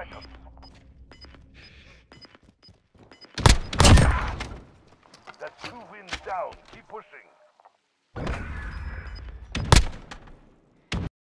seconds. That's two wins down. Keep pushing.